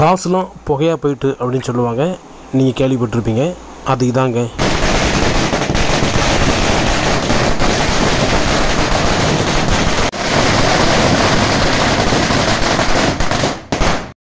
காசுலாம் புகையாக போயிட்டு அப்படின்னு சொல்லுவாங்க. நீங்கள் கேள்விப்பட்டிருப்பீங்க. அது இதாங்க